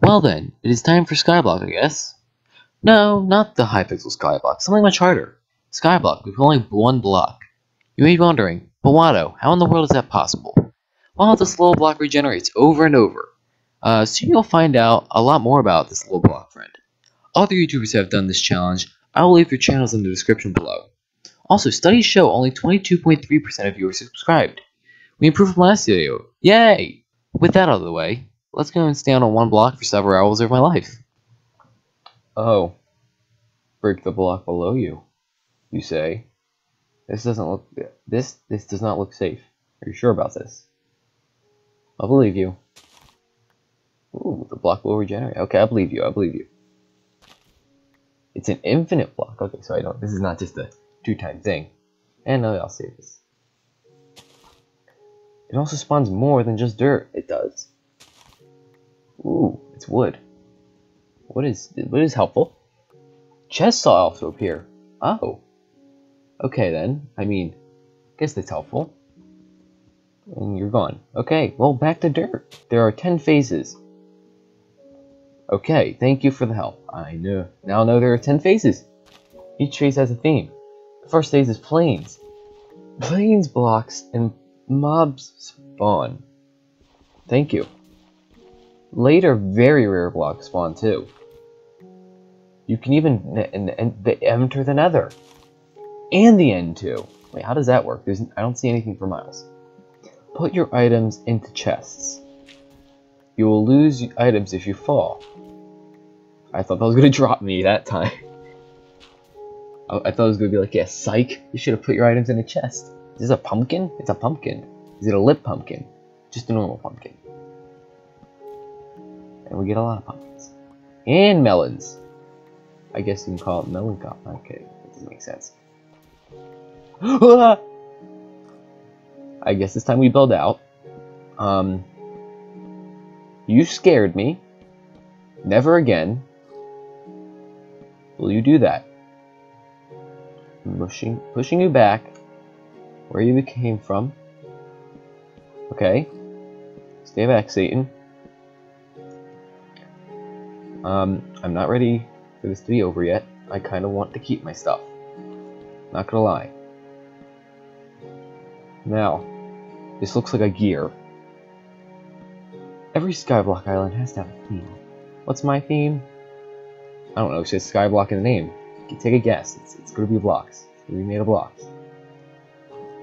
Well then, it is time for Skyblock, I guess. No, not the Hypixel Skyblock, something much harder. Skyblock with only one block. You may be wondering, but Wato, how in the world is that possible? Well, this little block regenerates over and over. Uh, soon you'll find out a lot more about this little block friend. Other YouTubers have done this challenge. I will leave their channels in the description below. Also, studies show only 22.3% of viewers subscribed. We improved from last video. Yay! With that out of the way, let's go and stand on one block for several hours of my life. Oh. Break the block below you, you say. This doesn't look this this does not look safe. Are you sure about this? I believe you. Ooh, the block will regenerate. Okay, I believe you, I believe you. It's an infinite block. Okay, so I don't this is not just a two time thing. And I'll save this. It also spawns more than just dirt. It does. Ooh, it's wood. What is what is helpful? Chests also appear. Oh. Okay then. I mean, I guess that's helpful. And you're gone. Okay, well back to dirt. There are ten phases. Okay, thank you for the help. I know now I know there are ten phases. Each phase has a theme. The first phase is plains. Plains blocks and mobs spawn. Thank you. Later, very rare blocks spawn too. You can even enter the nether. And the end too. Wait, how does that work? There's, I don't see anything for miles. Put your items into chests. You will lose items if you fall. I thought that was going to drop me that time. I, I thought it was going to be like, yeah, psych. You should have put your items in a chest. Is this a pumpkin? It's a pumpkin. Is it a lip pumpkin? Just a normal pumpkin. And we get a lot of pumpkins. And melons. I guess you can call it melon cop. Okay, that doesn't make sense. I guess it's time we build out. Um, you scared me. Never again. Will you do that? pushing, pushing you back where you came from. Okay. Stay back, Satan. Um, I'm not ready for this to be over yet. I kind of want to keep my stuff. Not gonna lie. Now, this looks like a gear. Every Skyblock island has to have a theme. What's my theme? I don't know, it says Skyblock in the name. Take a guess. It's, it's gonna be blocks. It's gonna be made of blocks.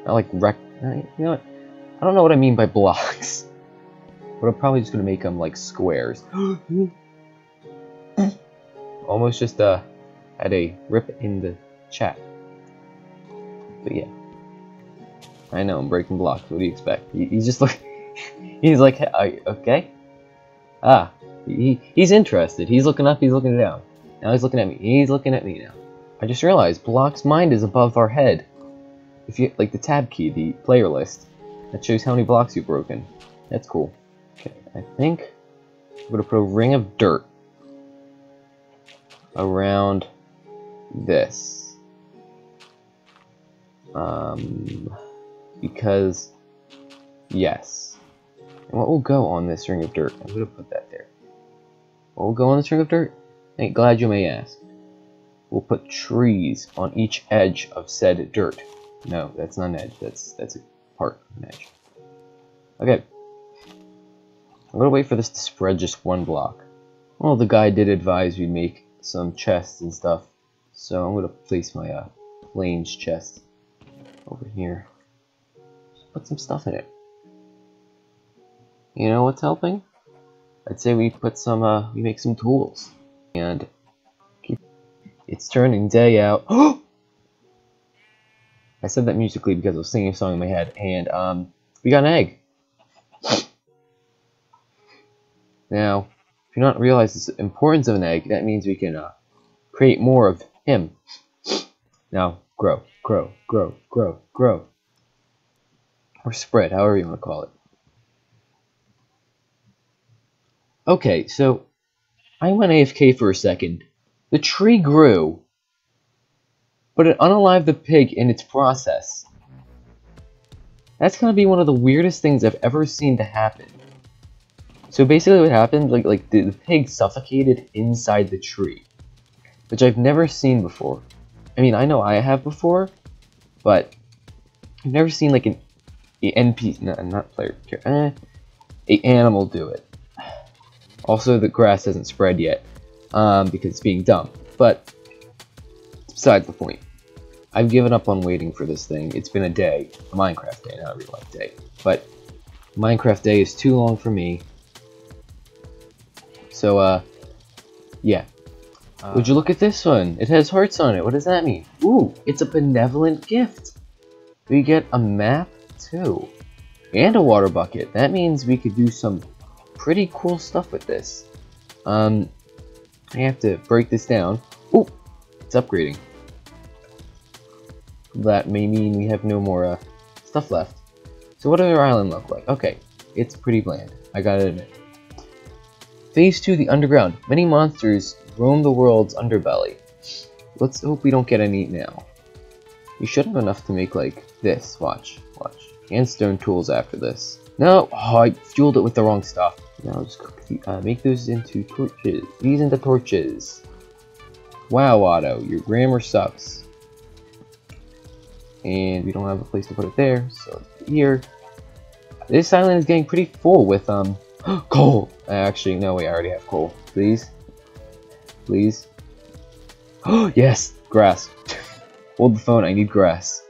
Not like rec- you know what? I don't know what I mean by blocks. But I'm probably just gonna make them like squares. Almost just uh, had a rip in the chat. But yeah. I know, I'm breaking blocks. What do you expect? He, he's just like, he's like, okay? Ah, he, he's interested. He's looking up, he's looking down. Now he's looking at me. He's looking at me now. I just realized Block's mind is above our head. If you, like the tab key, the player list, that shows how many blocks you've broken. That's cool. Okay, I think I'm gonna put a ring of dirt around this. Um, because, yes. And what will go on this ring of dirt? I'm going to put that there. What will go on this ring of dirt? Ain't glad you may ask. We'll put trees on each edge of said dirt. No, that's not an edge. That's that's a part of an edge. Okay. I'm gonna wait for this to spread just one block. Well, the guy did advise we make some chests and stuff, so I'm gonna place my uh, plains chest over here. Just put some stuff in it. You know what's helping? I'd say we put some, uh, we make some tools. And keep, it's turning day out. I said that musically because I was singing a song in my head, and um, we got an egg. Now, you not realize the importance of an egg, that means we can uh, create more of him. Now, grow, grow, grow, grow, grow. Or spread, however you want to call it. Okay, so I went AFK for a second. The tree grew, but it unalived the pig in its process. That's gonna be one of the weirdest things I've ever seen to happen. So basically what happened, like, like the, the pig suffocated inside the tree. Which I've never seen before. I mean, I know I have before, but I've never seen like an a NPC, no, not player, eh, a animal do it. Also, the grass hasn't spread yet um, because it's being dumped. But besides the point, I've given up on waiting for this thing. It's been a day, a Minecraft day, not a real life day. But Minecraft day is too long for me. So, uh, yeah. Uh, Would you look at this one? It has hearts on it. What does that mean? Ooh, it's a benevolent gift. We get a map, too. And a water bucket. That means we could do some pretty cool stuff with this. Um, I have to break this down. Ooh, it's upgrading. That may mean we have no more uh, stuff left. So what does our island look like? Okay, it's pretty bland. I gotta admit. Phase 2, the underground. Many monsters roam the world's underbelly. Let's hope we don't get any now. We should have enough to make like this. Watch, watch. And stone tools after this. No, oh, I fueled it with the wrong stuff. Now just the, uh, make those into torches. These into torches. Wow, Wato, your grammar sucks. And we don't have a place to put it there, so here. This island is getting pretty full with um coal. Actually, no, we already have coal. Please, please. Oh yes, grass. Hold the phone. I need grass.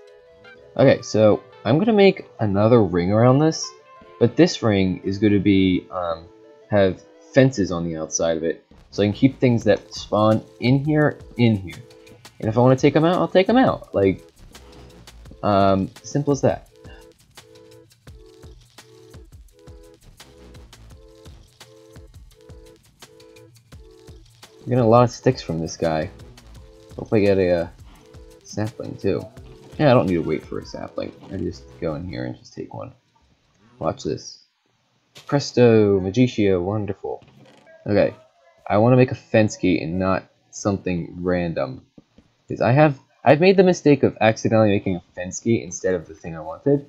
Okay, so I'm gonna make another ring around this but this ring is to be um, have fences on the outside of it, so I can keep things that spawn in here in here. And if I want to take them out, I'll take them out. Like, um, simple as that. I'm getting a lot of sticks from this guy. Hope I get a uh, sapling too. Yeah, I don't need to wait for a sapling. I just go in here and just take one. Watch this. Presto, Magiccio, wonderful. Okay, I want to make a fence gate and not something random. Because I have, I've made the mistake of accidentally making a fence gate instead of the thing I wanted.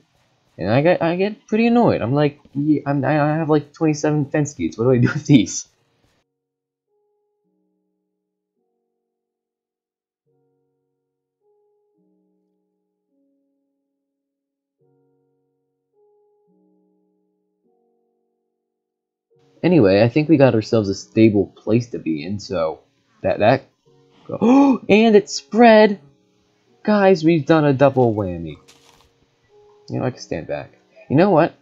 And I get, I get pretty annoyed. I'm like, I'm, I have like 27 fence gates. What do I do with these? Anyway, I think we got ourselves a stable place to be in, so that that oh, and it spread. Guys, we've done a double whammy. You know, I can stand back. You know what?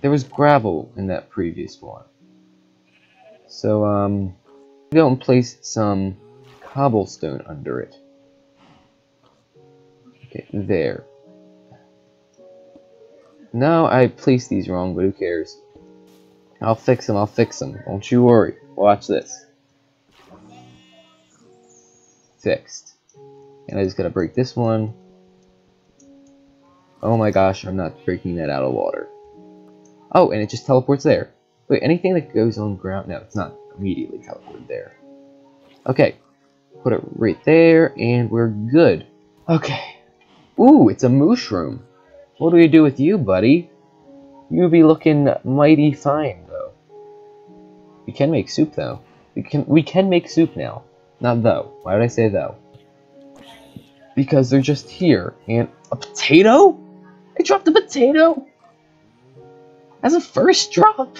There was gravel in that previous one. So, um, go and place some cobblestone under it. Okay, there. Now I placed these wrong, but who cares? I'll fix him, I'll fix him. Don't you worry. Watch this. Fixed. And I just gotta break this one. Oh my gosh, I'm not breaking that out of water. Oh, and it just teleports there. Wait, anything that goes on ground? No, it's not immediately teleported there. Okay, put it right there, and we're good. Okay. Ooh, it's a mushroom. What do we do with you, buddy? You be looking mighty fine. We can make soup though. We can we can make soup now. Not though. Why would I say though? Because they're just here. And a potato? I dropped a potato? As a first drop?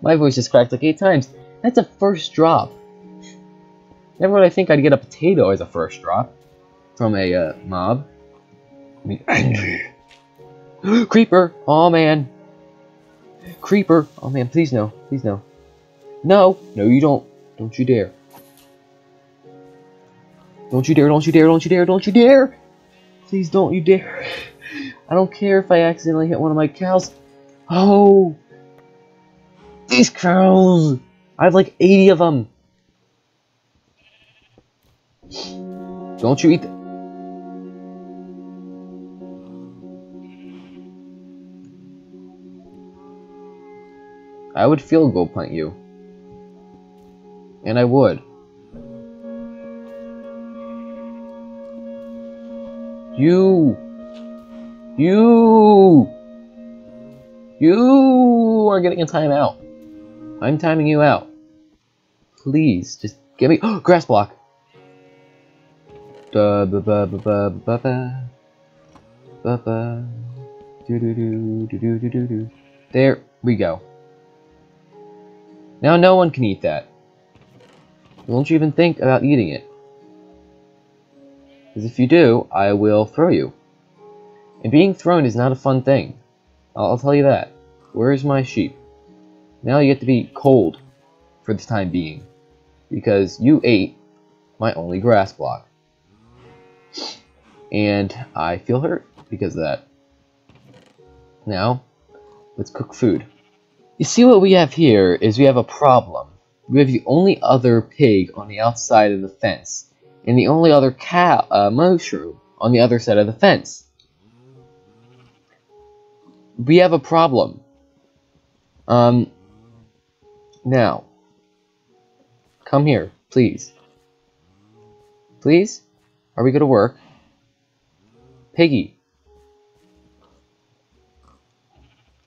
My voice just cracked like eight times. That's a first drop. Never would I think I'd get a potato as a first drop from a uh, mob. I mean, angry. Creeper! Oh man, Creeper! Oh man, please no. Please no. No! No, you don't. Don't you dare. Don't you dare, don't you dare, don't you dare, don't you dare! Please don't you dare. I don't care if I accidentally hit one of my cows. Oh! These cows! I have like 80 of them! Don't you eat I would field goal punt you. And I would. You! You! You are getting a timeout. I'm timing you out. Please, just give me grass block. Da ba ba ba ba ba ba ba ba. Do do do do do do do do. There we go. Now no one can eat that. Don't you even think about eating it. Because if you do, I will throw you. And being thrown is not a fun thing. I'll, I'll tell you that. Where's my sheep? Now you get to be cold for the time being. Because you ate my only grass block. And I feel hurt because of that. Now, let's cook food. You see what we have here is we have a problem. We have the only other pig on the outside of the fence, and the only other cow, uh, mushroom on the other side of the fence. We have a problem. Um, now, come here, please. Please? Are we gonna work? Piggy.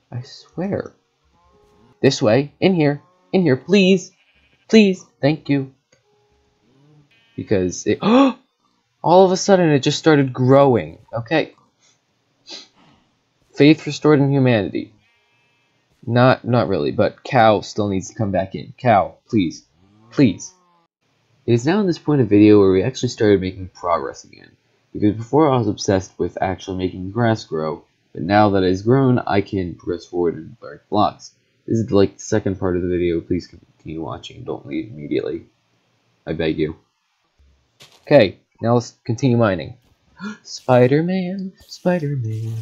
I swear. This way. In here. In here, please. Please. Thank you. Because it... all of a sudden, it just started growing. Okay. Faith restored in humanity. Not, not really, but Cow still needs to come back in. Cow, please. Please. It is now in this point of video where we actually started making progress again. Because before I was obsessed with actually making grass grow, but now that it's grown, I can progress forward and learn blocks. This is like the second part of the video. Please continue watching. Don't leave immediately. I beg you. Okay, now let's continue mining. Spider-Man, Spider-Man.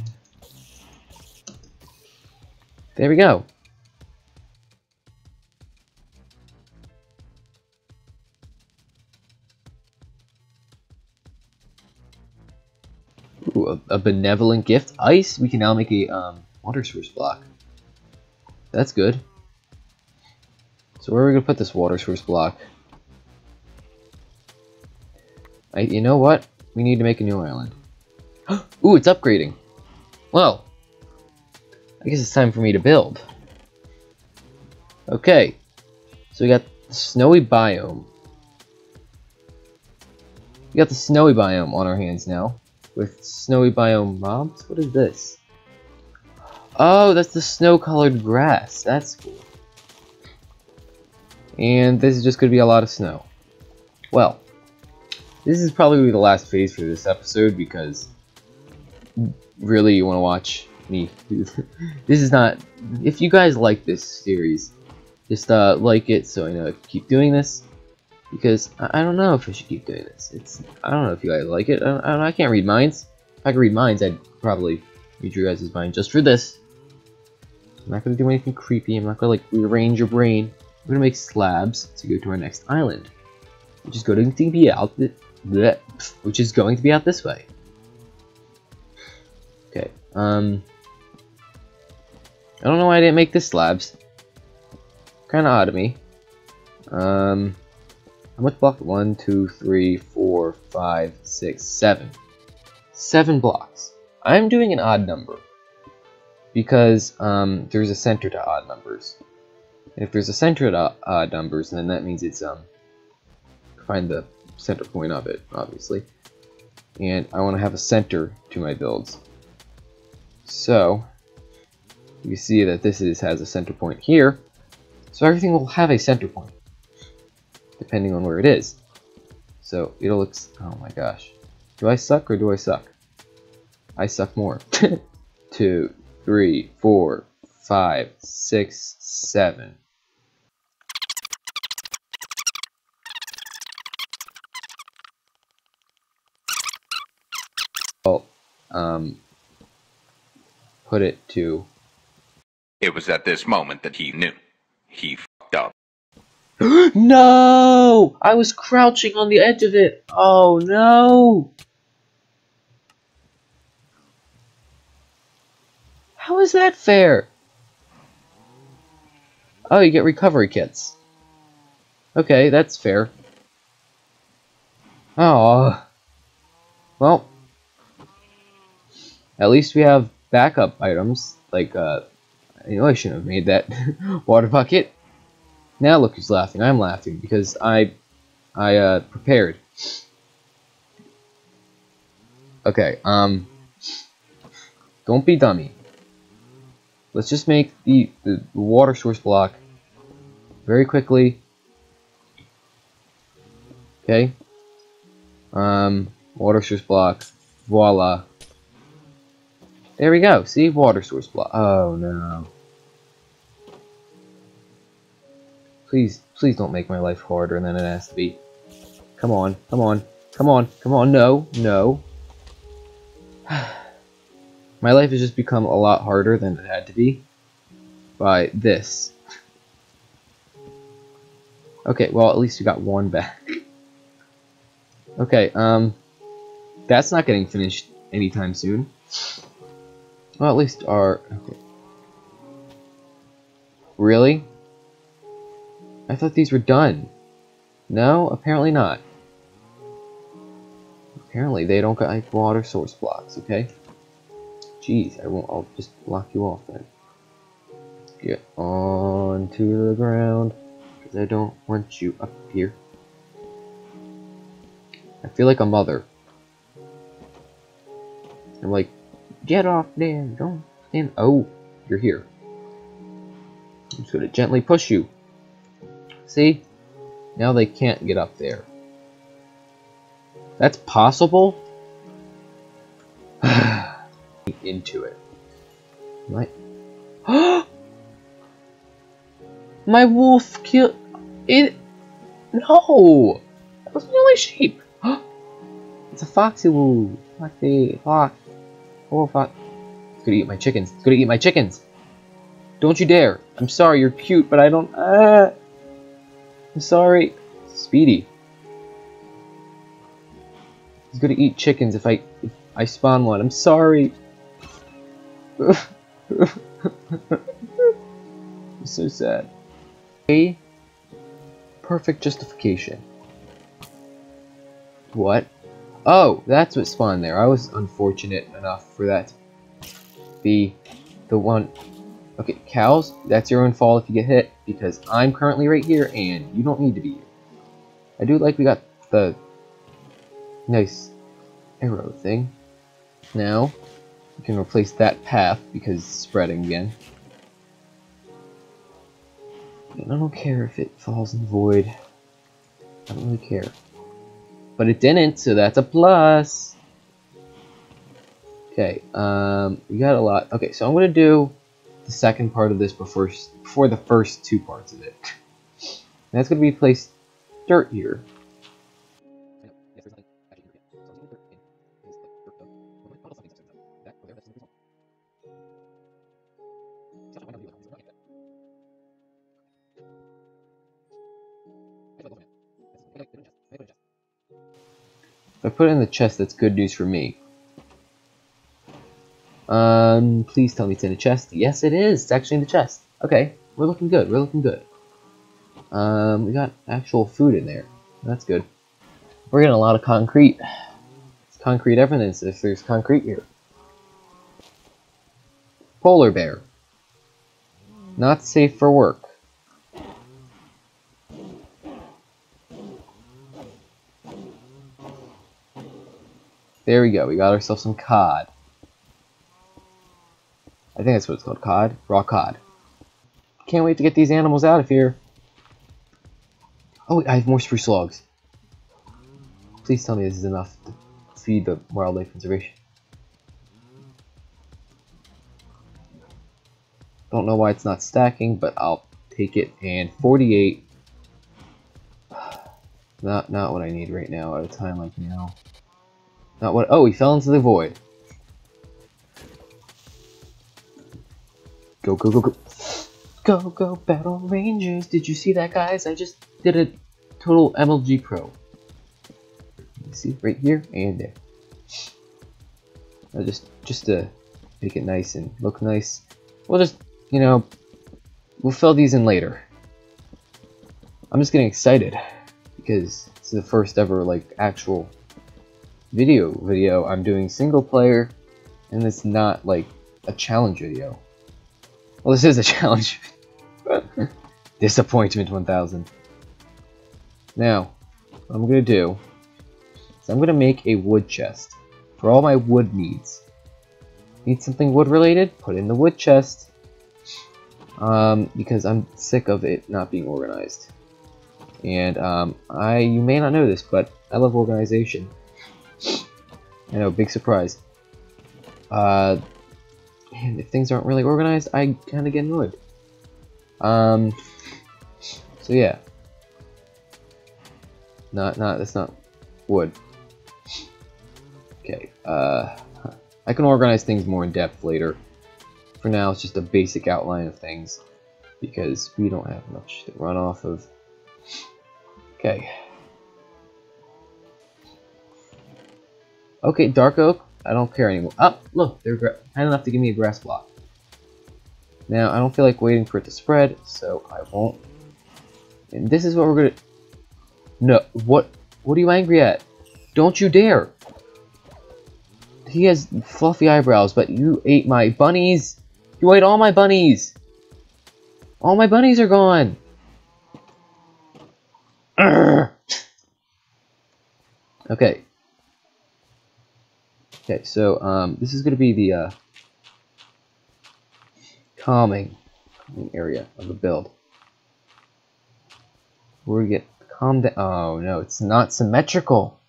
There we go. Ooh, a, a, benevolent gift. Ice, we can now make a um, water source block. That's good. So where are we going to put this water source block? I, you know what? We need to make a new island. Ooh, it's upgrading. Well, I guess it's time for me to build. Okay, so we got the snowy biome. We got the snowy biome on our hands now with snowy biome mobs? What is this? Oh, that's the snow-colored grass. That's cool. And this is just going to be a lot of snow. Well, this is probably the last phase for this episode because really you want to watch me this is not if you guys like this series just uh like it so I know keep doing this because I, I don't know if I should keep doing this. It's I don't know if you guys like it. I, I, I can't read minds. If I could read minds, I'd probably read your guys' mind just for this. I'm not gonna do anything creepy. I'm not gonna like rearrange your brain. I'm gonna make slabs to go to our next island, which is going to be out which is going to be out this way. Okay. Um. I don't know why I didn't make this slabs. Kind of odd of me. Um. How much block? One, two, three, four, five, six, seven. Seven blocks. I'm doing an odd number because um, there's a center to odd numbers. And if there's a center to odd numbers, then that means it's um find the center point of it, obviously. And I want to have a center to my builds. So you see that this is has a center point here. So everything will have a center point depending on where it is. So it'll look, oh my gosh. Do I suck or do I suck? I suck more. Two, three, four, five, six, seven. Well, um, put it to. It was at this moment that he knew. He fucked up. no! I was crouching on the edge of it. Oh no! How is that fair? Oh, you get recovery kits. Okay, that's fair. Oh. Well. At least we have backup items, like, uh, I know I shouldn't have made that water bucket. Now look who's laughing. I'm laughing because I, I uh, prepared. Okay. Um. Don't be dummy. Let's just make the, the water source block very quickly. Okay. Um, water source block. Voila. There we go. See? Water source block. Oh, no. Please, please don't make my life harder than it has to be. Come on, come on, come on, come on. No, no. My life has just become a lot harder than it had to be by this. Okay, well, at least we got one back. Okay, um, that's not getting finished anytime soon. Well, at least our, okay. Really? I thought these were done. No, apparently not. Apparently they don't got like water source blocks, okay? Jeez, I won't, I'll just lock you off then. Get on to the ground, because I don't want you up here. I feel like a mother. I'm like, get off there, don't stand. Oh, you're here. I'm just gonna gently push you. See? Now they can't get up there. That's possible? Into it. My, My wolf killed it. No! That was my only sheep. it's a foxy wolf. Foxy fox. Oh fox. It's gonna eat my chickens. It's gonna eat my chickens. Don't you dare. I'm sorry, you're cute, but I don't. Uh, I'm sorry. Speedy. He's gonna eat chickens if I if I spawn one. I'm sorry. So sad. A perfect justification. What? Oh, that's what spawned there. I was unfortunate enough for that to be the one. Okay, cows, that's your own fault if you get hit, because I'm currently right here, and you don't need to be here. I do like we got the nice arrow thing. Now, we can replace that path, because it's spreading again. And I don't care if it falls in the void. I don't really care. But it didn't, so that's a plus. Okay, um, we got a lot. Okay, so I'm gonna do the second part of this before before the first two parts of it. And that's gonna be placed dirt here. If I put it in the chest, that's good news for me. Um, please tell me it's in the chest. Yes, it is. It's actually in the chest. Okay, we're looking good. We're looking good. Um, we got actual food in there. That's good. We're getting a lot of concrete. It's concrete evidence if there's concrete here. Polar bear. Not safe for work. There we go. We got ourselves some cod. I think that's what it's called. Cod? Raw cod. Can't wait to get these animals out of here. Oh, I have more spruce logs. Please tell me this is enough to feed the wildlife conservation. Don't know why it's not stacking, but I'll take it. And 48. Not not what I need right now at a time like now. Not what. Oh, he fell into the void. Go, go, go, go. Go, go, Battle Rangers. Did you see that, guys? I just did a total MLG Pro. See, right here and there. I just, just to make it nice and look nice. We'll just, you know, we'll fill these in later. I'm just getting excited because it's the first ever, like, actual video video I'm doing single player and it's not like a challenge video. Well, this is a challenge. Disappointment 1000. Now, what I'm gonna do is I'm gonna make a wood chest for all my wood needs. Need something wood related? Put in the wood chest. Um, because I'm sick of it not being organized. And um, I, you may not know this, but I love organization. I know, big surprise. Uh, and if things aren't really organized, I kind of get annoyed. Um, so yeah. Not, not, that's not wood. Okay, uh, I can organize things more in depth later. For now, it's just a basic outline of things, because we don't have much to run off of. Okay. Okay, dark oak, I don't care anymore. Oh, look, they're kind enough to give me a grass block. Now, I don't feel like waiting for it to spread, so I won't. And this is what we're gonna... No, what? What are you angry at? Don't you dare! He has fluffy eyebrows, but you ate my bunnies! You ate all my bunnies! All my bunnies are gone! Urgh. Okay. Okay, so um, this is going to be the uh, calming, calming area of the build. We're going to get calm down. Oh no, it's not symmetrical.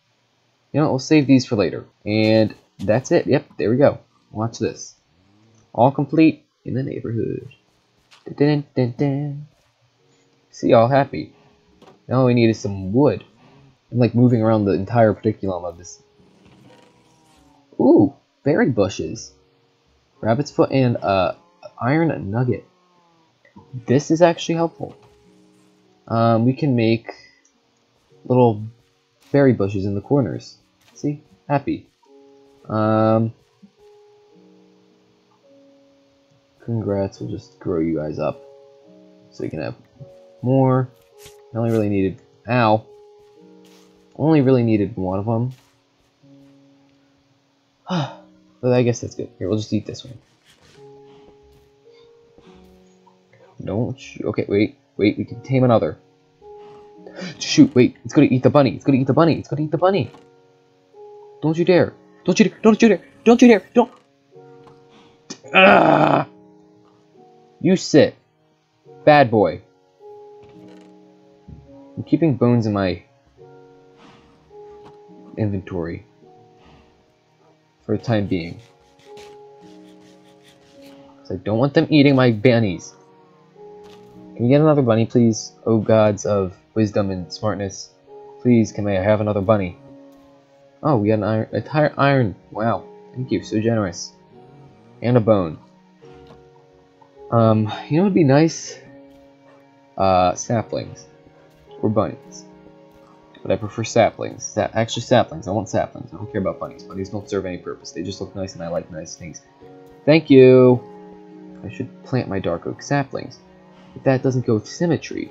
You know, we'll save these for later. And that's it. Yep, there we go. Watch this. All complete in the neighborhood. Dun, dun, dun, See, all happy. Now all we need is some wood. I'm like moving around the entire particulum of this. Ooh, berry bushes. Rabbit's foot and uh, iron nugget. This is actually helpful. Um, we can make little berry bushes in the corners. See? Happy. Um, congrats, we'll just grow you guys up. So you can have more. I only really needed, ow. Only really needed one of them. but I guess that's good. Here, we'll just eat this one. Don't you, okay, wait, wait, we can tame another. Shoot, wait, it's gonna eat the bunny, it's gonna eat the bunny, it's gonna eat the bunny. Don't you dare. Don't you dare, don't you dare, don't you dare, don't. Ah! You sit. Bad boy. I'm keeping bones in my inventory for the time being. I don't want them eating my bunnies. Can you get another bunny, please? Oh gods of wisdom and smartness. Please, can I have another bunny? Oh, we got an iron, a tire iron. Wow, thank you, so generous. And a bone. Um, you know what would be nice? Uh, saplings. Or bunnies. But I prefer saplings. Sa actually, saplings. I want saplings. I don't care about bunnies. Bunnies don't serve any purpose. They just look nice and I like nice things. Thank you! I should plant my dark oak saplings. But that doesn't go with symmetry.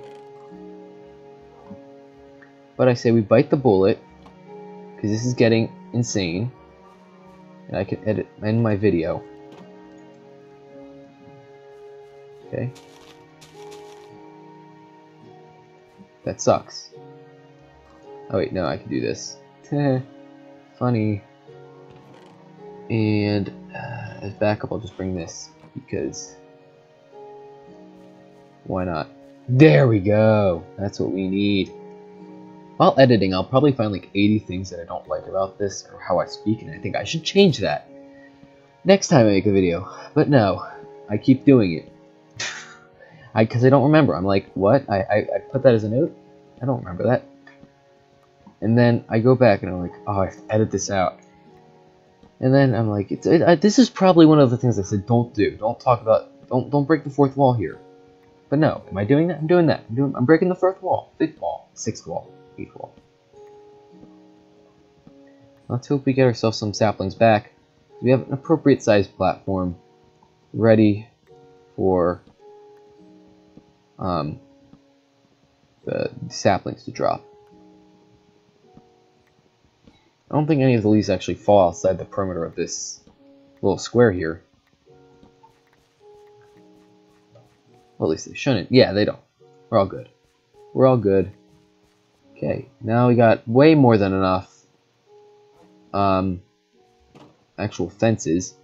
But I say we bite the bullet, because this is getting insane. And I can edit end my video. Okay. That sucks. Oh wait, no, I can do this. Funny. And uh, as backup, I'll just bring this because why not? There we go. That's what we need. While editing, I'll probably find like 80 things that I don't like about this or how I speak, and I think I should change that next time I make a video. But no, I keep doing it. I because I don't remember. I'm like, what? I, I, I put that as a note? I don't remember that. And then I go back and I'm like, oh, I have to edit this out. And then I'm like, it, I, this is probably one of the things I said don't do. Don't talk about, don't don't break the fourth wall here. But no, am I doing that? I'm doing that. I'm doing. I'm breaking the fourth wall, fifth wall, sixth wall, eighth wall. Let's hope we get ourselves some saplings back. We have an appropriate sized platform ready for um, the saplings to drop. I don't think any of the leaves actually fall outside the perimeter of this little square here. Well, at least they shouldn't. Yeah, they don't. We're all good. We're all good. Okay, now we got way more than enough um, actual fences.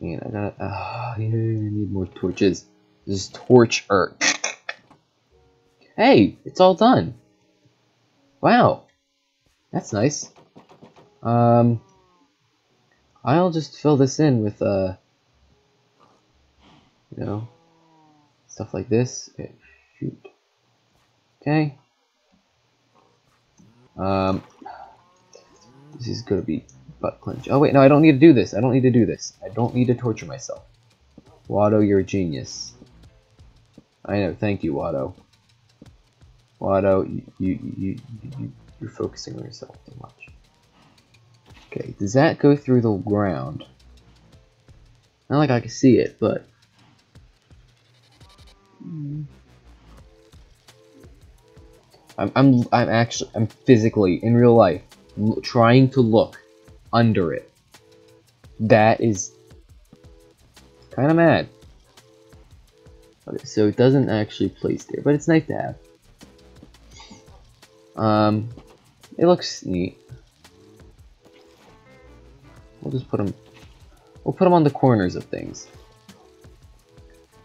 And I got, ah, uh, yeah, I need more torches. This is torch earth. Hey, it's all done. Wow, that's nice. Um, I'll just fill this in with, uh, you know, stuff like this. Okay, shoot. Okay. Um, this is gonna be butt clench. Oh wait, no, I don't need to do this. I don't need to do this. I don't need to torture myself. Wato, you're a genius. I know. Thank you, Wato. Wato, you, you, you, you, you're focusing on yourself too much. Okay, does that go through the ground? Not like I can see it, but... Hmm. I'm, I'm, I'm actually, I'm physically, in real life, trying to look under it. That is kind of mad. Okay, so it doesn't actually place there, but it's nice to have. Um, it looks neat. We'll just put them. We'll put them on the corners of things,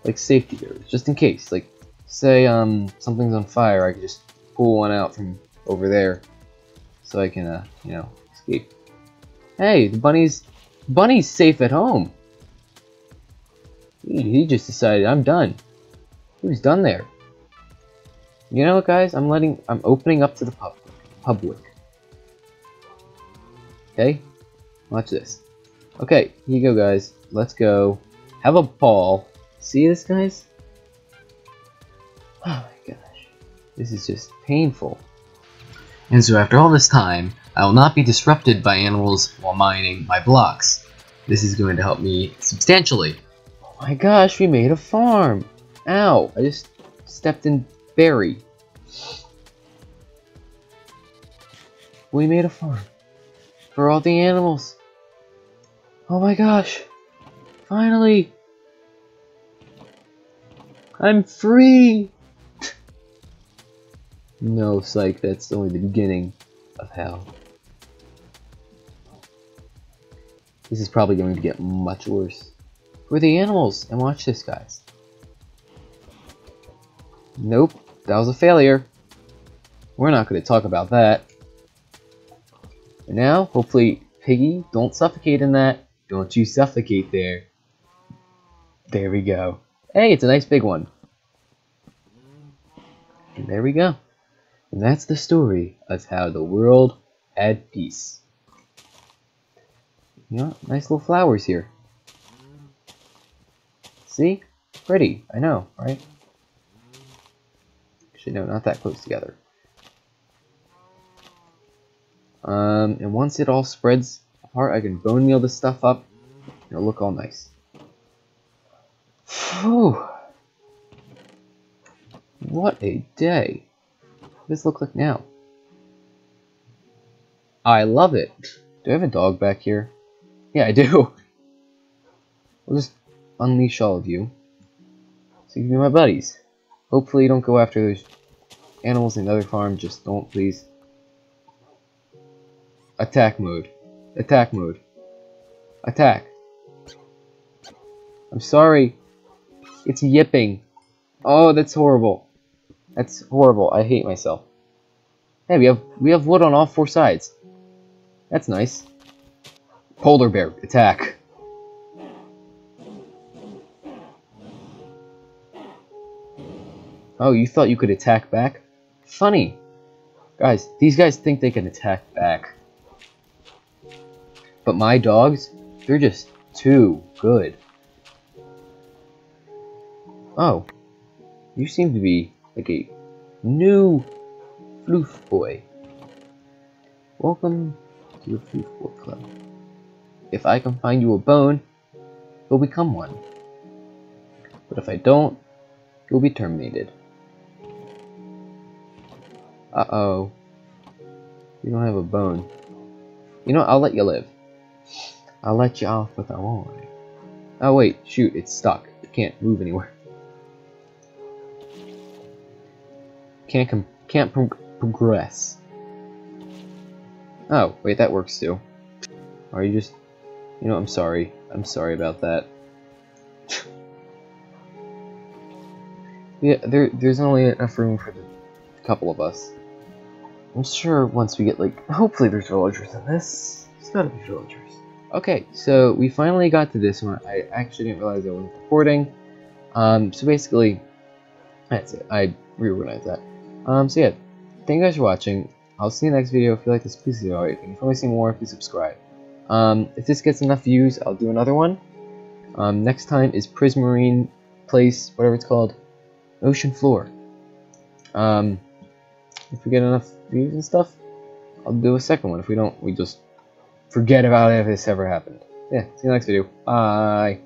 like safety doors, just in case. Like, say um something's on fire, I can just pull one out from over there, so I can uh you know escape. Hey, the bunny's bunny's safe at home. He, he just decided I'm done. He was done there. You know what, guys? I'm letting, I'm opening up to the pub public. Okay, watch this. Okay, here you go, guys. Let's go. Have a ball. See this, guys? Oh my gosh, this is just painful. And so after all this time, I will not be disrupted by animals while mining my blocks. This is going to help me substantially. Oh my gosh, we made a farm! Ow, I just stepped in berry. We made a farm. For all the animals. Oh my gosh. Finally. I'm free! no, psych, that's only the beginning of hell. This is probably going to get much worse. For the animals, and watch this, guys. Nope, that was a failure. We're not going to talk about that. And now, hopefully, Piggy, don't suffocate in that. Don't you suffocate there. There we go. Hey, it's a nice big one. And there we go. And that's the story of how the world had peace. You know, nice little flowers here. See? Pretty, I know, right? Actually, no, not that close together. Um, and once it all spreads apart, I can bone meal this stuff up. It'll look all nice. Whew. What a day. What does it look like now? I love it. Do I have a dog back here? Yeah, I do. We'll just unleash all of you. So you can be my buddies. Hopefully you don't go after those animals in the other farm. Just don't, please. Attack mode. Attack mode. Attack. I'm sorry. It's yipping. Oh, that's horrible. That's horrible. I hate myself. Hey, we have we have wood on all four sides. That's nice. Polar bear, attack. Oh, you thought you could attack back? Funny. Guys, these guys think they can attack back. But my dogs, they're just too good. Oh, you seem to be like a new floof boy. Welcome to the floof boy club. If I can find you a bone, you'll become one. But if I don't, you'll be terminated. Uh-oh. You don't have a bone. You know, I'll let you live. I'll let you off with a warning. Oh wait, shoot, it's stuck. It can't move anywhere. Can't com can't pro progress. Oh, wait, that works too. Are you just... You know, I'm sorry. I'm sorry about that. yeah, there, there's only enough room for the couple of us. I'm sure once we get, like... Hopefully there's villagers in this. There's gotta be villagers. Okay, so we finally got to this one. I actually didn't realize I wasn't recording. Um, so basically, that's it. I reorganized that. Um, so yeah, thank you guys for watching. I'll see you next video. If you like this, please do alright. If you want to see more, please subscribe. Um, if this gets enough views, I'll do another one. Um, next time is Prismarine Place, whatever it's called, Ocean Floor. Um, if we get enough views and stuff, I'll do a second one. If we don't, we just forget about it if this ever happened. Yeah, see you next video. Bye.